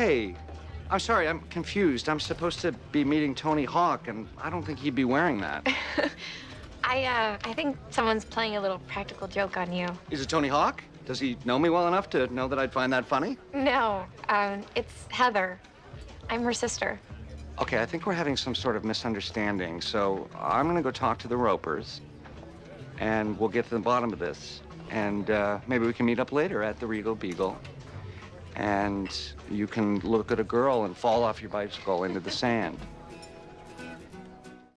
Hey, I'm sorry, I'm confused. I'm supposed to be meeting Tony Hawk, and I don't think he'd be wearing that. I, uh, I think someone's playing a little practical joke on you. Is it Tony Hawk? Does he know me well enough to know that I'd find that funny? No, um, it's Heather. I'm her sister. Okay, I think we're having some sort of misunderstanding, so I'm gonna go talk to the Ropers, and we'll get to the bottom of this. And uh, maybe we can meet up later at the Regal Beagle, and you can look at a girl and fall off your bicycle into the sand.